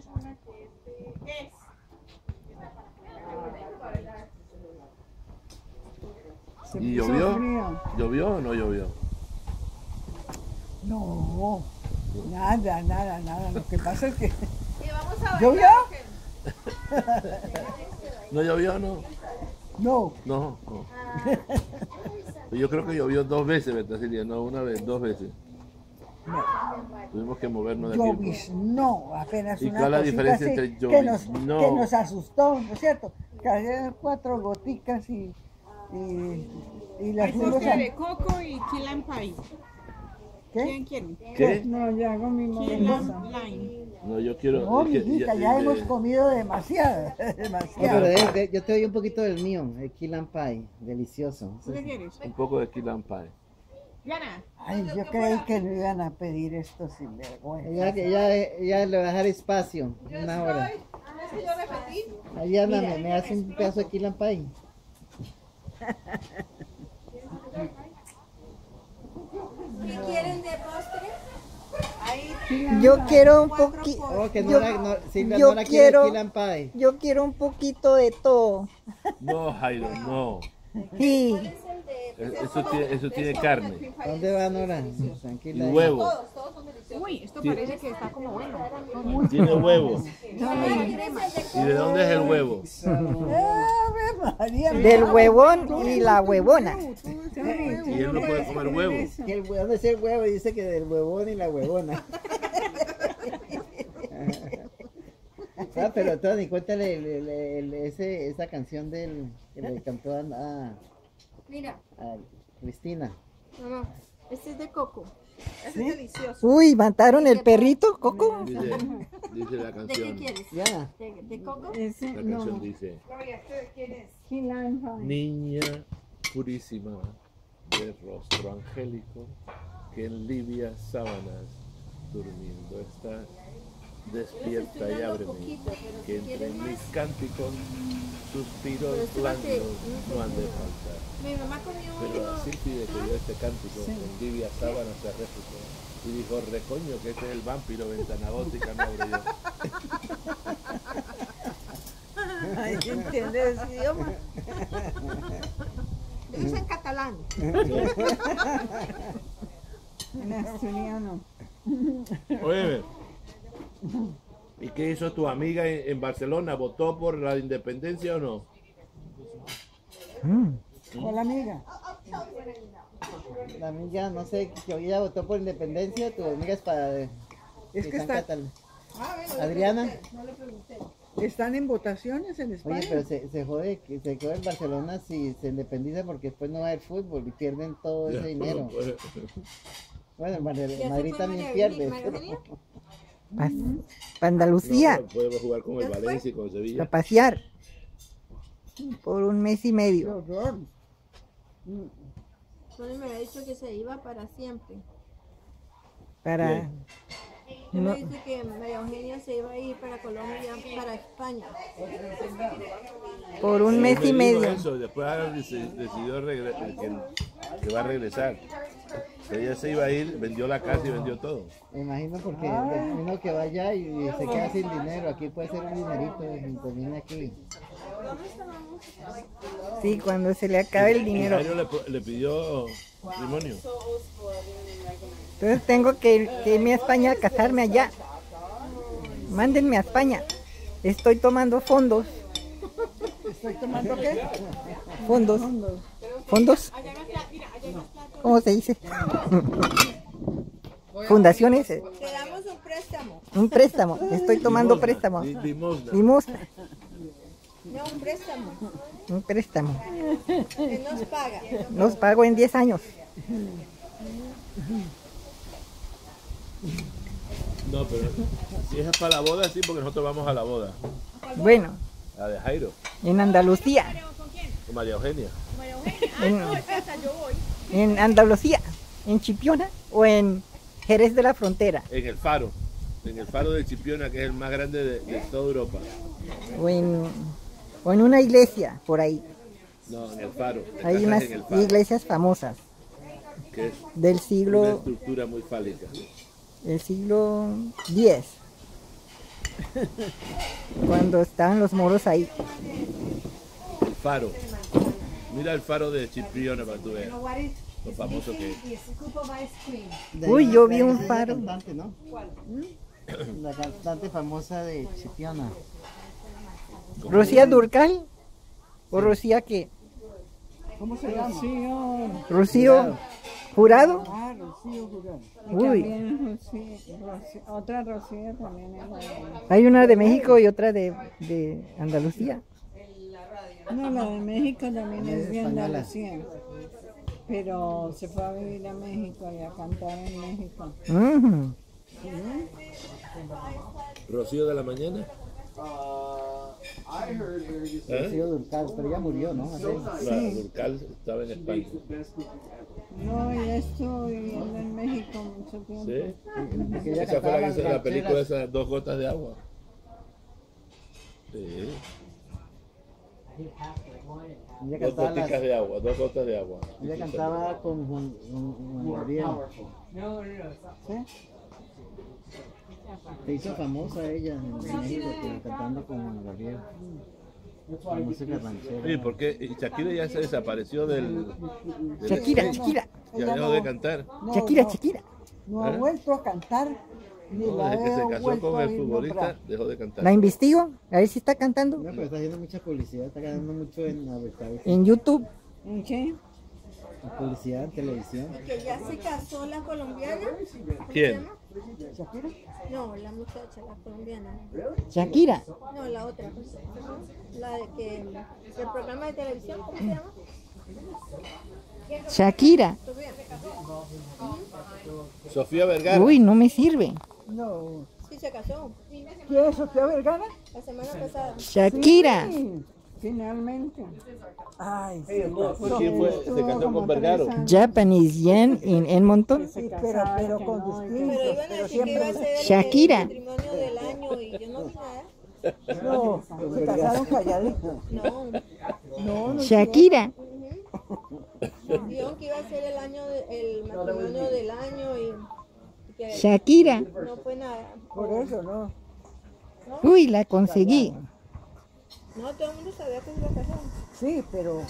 que es. Se ¿Y llovió? frío. ¿Llovió o no llovió? No, nada, nada, nada. Lo que pasa es que Y vamos a llovió. ¿No llovió o no? No, No. no. Yo creo que llovió dos veces, Betasilia, no una vez, dos veces. Tuvimos que movernos de aquí. llovis, no, apenas ¿Y una cuál la diferencia así entre que llovis? nos, No. que nos asustó, ¿no es cierto? Cayeron cuatro goticas y, y, y las Hay fuimos a... de coco y lime pie. ¿Quién ¿Qué? quiere? ¿Qué? No, ya con mi mamá. No, yo quiero. No, es que mijita, ya, eh, hemos eh, comido demasiado, No, pero demasiado. de- de- yo te doy un poquito del mío, el lime pie, delicioso. ¿Tú qué quieres? Un poco de key lime pie. Diana, Ay, yo creí que no iban a pedir esto sin vergüenza. Ella, ella, ella le va a dejar espacio, una hora. Ariana, me, me hace un pedazo de lime pie. ¿Qué quieren de postre? Yo quiero un poquito. Oh, que Yo- no, Silvia yo Nora quiere quiero-. Yo quiero un poquito de todo. No, Jairo, no. Sí. Eh, Eso tiene, eso tiene carne. ¿Dónde va Nora? Y Tranquila. huevo. uy, esto parece que está como bueno. Tiene huevo. ¿Y de dónde es el huevo? Del huevón y la huevona. Y él no puede comer huevo. El es el huevo, dice que del huevón y la huevona. ah, pero Tony, cuéntale el- el- el- ese, esa canción del, que le cantó a, a- Mira, a Cristina. mamá, este es de coco. Este es delicioso. Uy, mataron el perrito, Coco. Dice, dice la ¿De qué canción. quieres? Ya. ¿De, de coco? Ese, La no. canción dice. Niña purísima, de rostro angélico, que en libias sábanas durmiendo está, despierta y ábreme, que entre mis cánticos suspiros blandos no han de faltar. Mi mamá comió Pero así pide que yo este cántico en libias sábanas se refugó. Y dijo, recoño que este es el vampiro, ventana gótica, no abro yo. Ay, ¿entiende ese idioma? Dice en catalán. En asturiano. Oye, ¿y qué hizo tu amiga en, en Barcelona? ¿Votó por la independencia o no? Hola amiga. La amiga, no sé, que ella votó por independencia, tu amiga es para... Es que están está- catalán. Adriana, Están en votaciones en España. oye, pero se, se jode, que se jode el Barcelona si se independiza porque después no va a haber fútbol y pierden todo ese dinero. Bueno, Madrid, Madrid también pierde. Para Andalucía, No, podemos jugar con el Valencia y con a Sevilla. pasear. Por un mes y Qué medio. horror. Tony me había dicho que se iba para siempre. Para. No. me dice que María Eugenia se iba a ir para Colombia, para España. Por un mes Me y medio. Eso, después decidió que va a regresar. Ella se iba a ir, vendió la casa y vendió todo. Me imagino porque uno que vaya y se queda sin dinero, aquí puede ser un dinerito viene aquí. Sí, cuando se le acabe el dinero. Le, le pidió matrimonio. Entonces tengo que, ir- que irme a España a casarme allá. Mándenme a España. Estoy tomando fondos. ¿Estoy tomando qué? Fondos. Fondos. ¿Cómo se dice? Fundaciones. Te damos un préstamo. Un préstamo. Estoy tomando li- limosna. Limosna. No, un préstamo. Un préstamo. Él nos paga. Los pago en 10 años. No, pero si es para la boda, sí, porque nosotros vamos a la boda. Bueno, La de Jairo, en Andalucía. con María Eugenia. En, en Andalucía. En Chipiona o en Jerez de la Frontera. En el faro. En el faro de Chipiona, que es el más grande de, de toda Europa. O en, o en una iglesia por ahí. No, en el faro. Hay unas el faro, iglesias famosas que es del una siglo, estructura muy fálica. del siglo X. Cuando estaban los moros ahí. Faro. Mira el faro de Chipriona para tú veas lo famoso que es. Uy, yo vi un faro. cantante, ¿no? La cantante famosa de Chipiona. ¿Rocía Durcal? ¿O Rocía qué? ¿Cómo se llama? Rocío. ¿Rocío Jurado? Ah, Rocío Jurado. Uy. también Rocío, Rocío- otra Rocío también es la de- Hay una de México y otra de, de Andalucía. No, la de México también Es es de. Andalucía. Pero se fue a vivir a México y a cantar en México. Rocío de la mañana. ¿Eh? Rocío Durcal, pero ya murió, ¿no? La Durcal estaba en España. No, ya estuvo viviendo en México mucho tiempo. ¿Sí? Esa fue la, que hizo la película rancheras. esa Dos gotas de agua. Sí. Ella Dos cantaba, las- de agua, dos gotas de agua. ella cantaba con Juan, Juan- Juan Gabriel. Se hizo famosa ella en México cantando con Juan Gabriel. La música ranchera. Sí, porque y Shakira ya se desapareció del. del Shakira. Shakira, Ya dejó de cantar. No, Shakira, no, Shakira. No ha ¿Eh? vuelto a cantar. No, la desde que se casó con el futbolista, dejó de cantar. ¿La investigo? A ver si está cantando. No, pero está haciendo mucha publicidad, está ganando mucho en advertising, En YouTube. ¿En qué? en publicidad, en televisión. Que ya se casó la colombiana. ¿Cómo se ¿Quién? ¿Shakira? No, la muchacha, la colombiana. Shakira. No, la otra. La de que. El programa de televisión, ¿cómo se llama? Shakira. Sofía Vergara. Uy, no me sirve. No. Sí, se casó. ¿Quién es Sofía Vergara? La semana pasada. Shakira. Sí. Finalmente. Ay, ¿Quién fue? Se Estuvo casó con Vergaro. Japanese yen en Edmonton. sí, pero, pero con distintos. Pero iban a Pero decir que iba a ser el- Shakira. el matrimonio del año y yo no vi nada. No, se casaron calladitos. No. No, no. Shakira. Dijeron que iba a ser el año de- el matrimonio del año y Shakira. no fue nada. Por eso no. Uy, la conseguí. No, todo el mundo sabía que se iba a casar. Sí, pero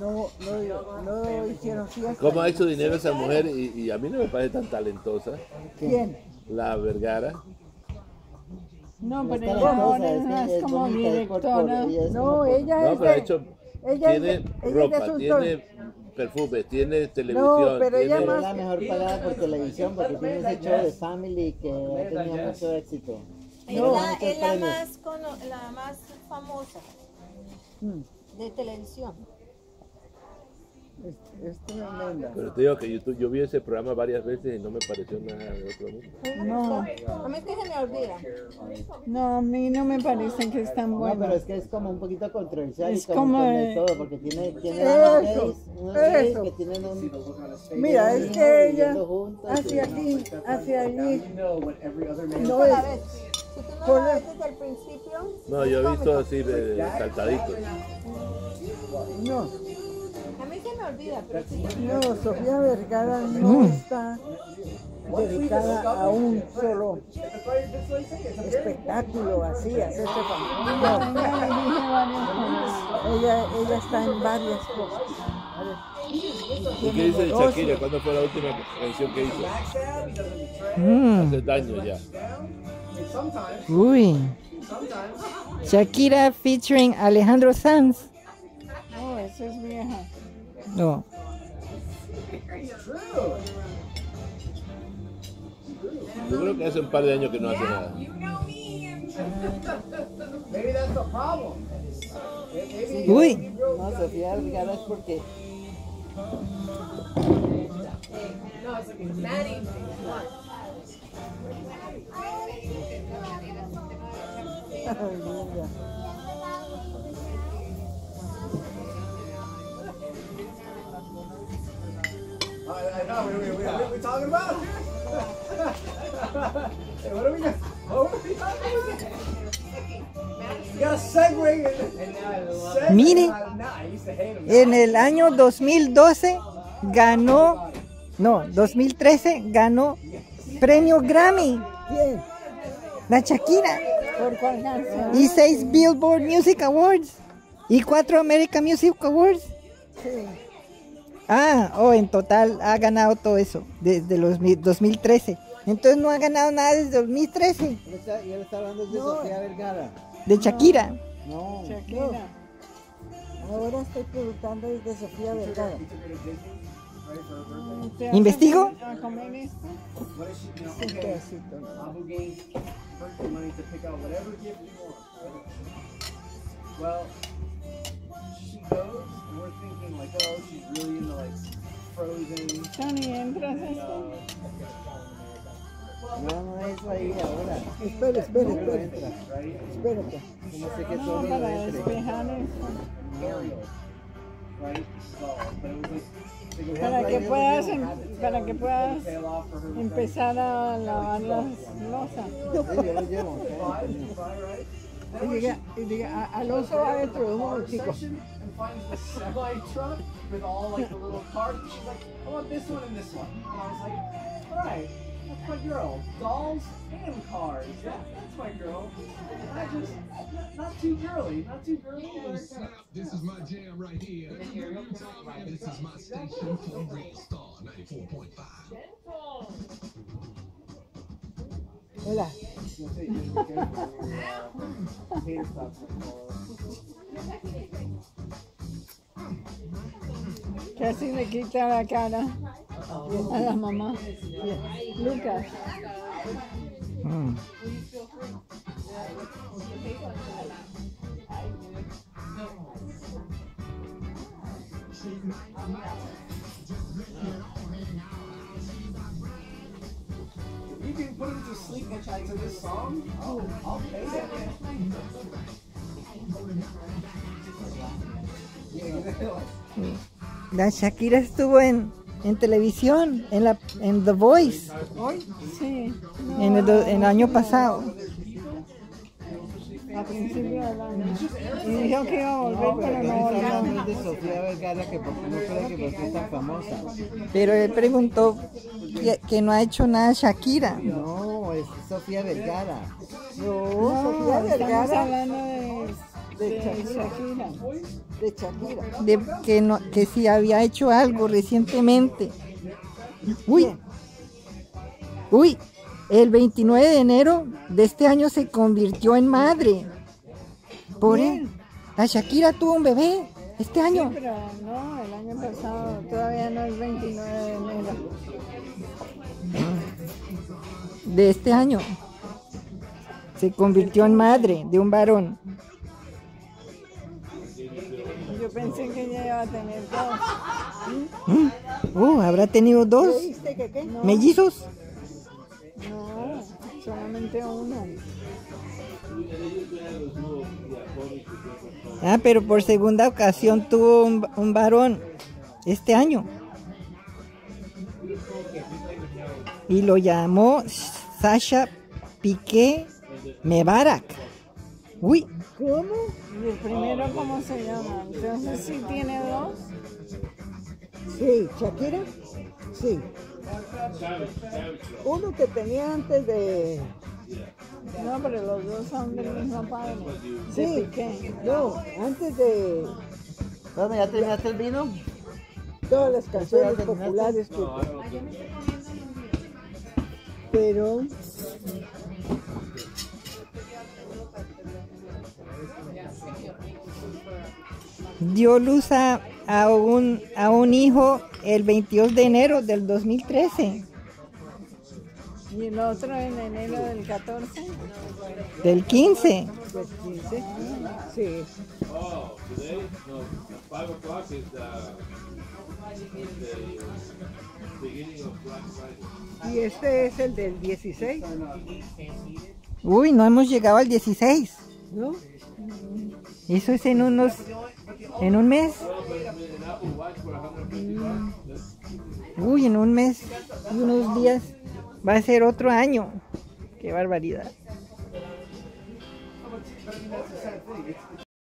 no, no, no hicieron fiesta. ¿Cómo ha hecho dinero esa mujer? Y, y a mí no me parece tan talentosa. ¿Quién? La Vergara. No, pero ella ahora es como directora. No, ella No, es pero ha de- hecho. Ella es Tiene de- ella es de ropa, tiene perfume, tiene televisión. pero ella Es la mejor pagada por televisión porque tiene ese show de Family que ha tenido mucho éxito. Es No, la, es la más, cono- la más famosa Mm, de televisión. Es, es tremenda. Pero te digo que yo, yo vi ese programa varias veces y no me pareció nada de otro mundo. No, A mí es que se me olvida. no, a mí no me parece que es tan No, bueno. pero es que es como un poquito controversial Es y como, como de- todo, porque tiene, tiene Eso, unos gays, eso. que tienen un... Mira, es que ella hacia aquí, hacia allí, no es. ves. Si tú no la- ves desde el principio, No, yo he visto así de, de saltaditos. No, me olvida, pero sí. no, Sofía Vergara no está dedicada a un solo espectáculo así, hacerse famosa. No, Ella ella, está en varias cosas. A ¿Y qué dice de Shakira? ¿Cuándo fue la última canción que hizo? Mm, Hace años ya. uy. Shakira featuring Alejandro Sanz. No, esa es vieja. No. Yo creo que hace un par de años que no hace nada. Uy. No, Sofía es porque... Mire. En el año 2012 ganó, no, 2013 ganó premio Grammy. ¿Quién? La Shakira. Y seis Billboard Music Awards y cuatro American Music Awards. Sí. Ah, oh, en total ha ganado todo eso desde los mi- 2013. Entonces no ha ganado nada desde 2013 Yo está- hablando de Sofía Vergara. de Shakira. No, Shakira. Ahora estoy preguntando desde Sofía Vergara. ¿Te hace ¿Investigo? She, goes, and we're thinking like, oh, she's really into like Frozen. Tony, ¿entras esto? no, no es ahí ahora. Espera, espera, No espera. entra. right? Espérate. No sé entre. right? So, but it was like, they go, Para que puedas, em- para que puedas empezar a lavar las losas. Sí, yo lo llevo. right? Y diga, y diga, "A- Alonso va dentro de un momentico. Section and finds the semi truck with all like the little cars. She's like, I want this one and this one. And I was like, alright, that's my girl. Dolls and cars. Yeah, that's my girl. Not just, not, not too girly, not too girly. but- This is my jam right here. This is my station for Real Star 94.5. Hola. Que Casi le quita la cara a la mamá. Lucas. Mm. You can put him to sleep and try to this song, oh, I'll pay that. La Shakira estuvo en, en televisión, en la en The Voice, Sí. en el, en el año pasado. A principio del año. Y dijo que iba a volver, pero no Estamos volvió. hablando de Sofía Vergara que no creo que porque es tan famosa. Pero él preguntó que, que no ha hecho nada Shakira. No, es Sofía Vergara. No, No, Sofía estamos Vergara hablando de, Shakira. De Shakira. De que no que si había hecho algo recientemente. Uy. Uy, el 29 de enero de este año se convirtió en madre. Por él. La Shakira tuvo un bebé este año. Pero no, el año pasado todavía no es 29 de enero. de este año. Se convirtió en madre de un varón. A tener dos. Mm. Oh, habrá tenido dos ¿Viste que qué? mellizos. No, solamente uno. Ah, pero por segunda ocasión tuvo un, un varón este año. Y lo llamó Sasha Piqué Mebarak. Uy, ¿Cómo? ¿Y el primero cómo se llama? Entonces sí tiene dos. Sí, Shakira. Sí. Uno que tenía antes de. No, pero los dos son del mismo padre. Sí. ¿De Piqué? No, antes de ¿Dónde ya terminaste el vino? todas las canciones populares que. Pero. Dio luz a, a un, a un hijo el 22 de enero del 2013. Y el otro en enero del 14. Del 15. Pues 15. Sí. Oh, today? No, five o'clock is the, the beginning of Black Friday. Y este es el del 16, Uy, no hemos llegado al 16. ¿no? Eso es en unos, en un mes. Uy, en un mes y unos días va a ser otro año. Qué barbaridad.